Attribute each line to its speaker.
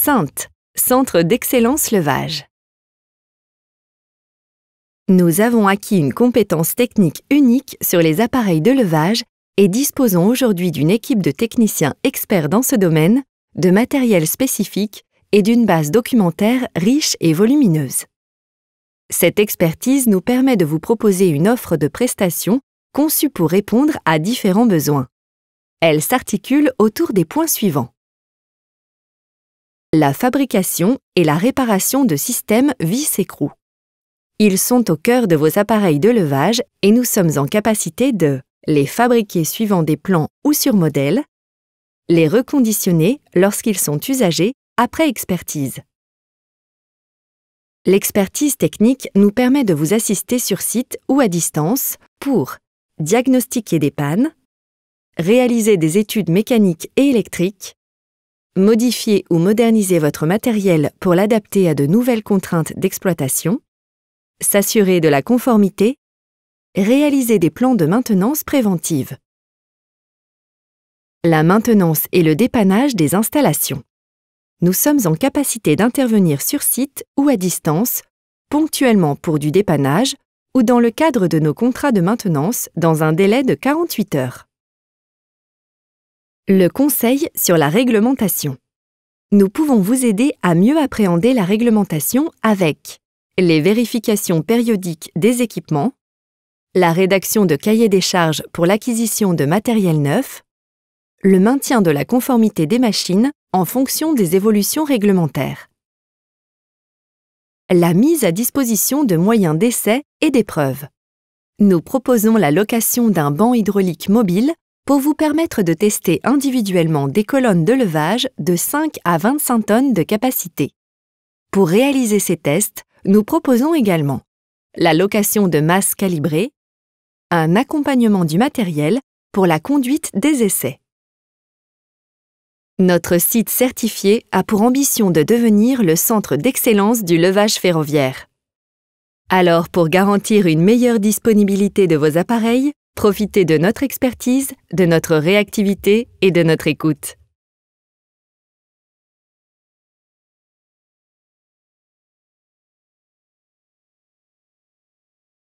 Speaker 1: Sainte, Centre d'excellence levage. Nous avons acquis une compétence technique unique sur les appareils de levage et disposons aujourd'hui d'une équipe de techniciens experts dans ce domaine, de matériel spécifique et d'une base documentaire riche et volumineuse. Cette expertise nous permet de vous proposer une offre de prestations conçue pour répondre à différents besoins. Elle s'articule autour des points suivants. La fabrication et la réparation de systèmes vis-écrous. Ils sont au cœur de vos appareils de levage et nous sommes en capacité de les fabriquer suivant des plans ou sur modèle, les reconditionner lorsqu'ils sont usagés après expertise. L'expertise technique nous permet de vous assister sur site ou à distance pour diagnostiquer des pannes, réaliser des études mécaniques et électriques, modifier ou moderniser votre matériel pour l'adapter à de nouvelles contraintes d'exploitation, s'assurer de la conformité, réaliser des plans de maintenance préventive. La maintenance et le dépannage des installations. Nous sommes en capacité d'intervenir sur site ou à distance, ponctuellement pour du dépannage ou dans le cadre de nos contrats de maintenance dans un délai de 48 heures. Le conseil sur la réglementation. Nous pouvons vous aider à mieux appréhender la réglementation avec les vérifications périodiques des équipements, la rédaction de cahiers des charges pour l'acquisition de matériel neuf, le maintien de la conformité des machines en fonction des évolutions réglementaires, la mise à disposition de moyens d'essai et d'épreuve. Nous proposons la location d'un banc hydraulique mobile pour vous permettre de tester individuellement des colonnes de levage de 5 à 25 tonnes de capacité. Pour réaliser ces tests, nous proposons également la location de masses calibrées, un accompagnement du matériel pour la conduite des essais. Notre site certifié a pour ambition de devenir le centre d'excellence du levage ferroviaire. Alors, pour garantir une meilleure disponibilité de vos appareils, Profitez de notre expertise, de notre réactivité et de notre écoute.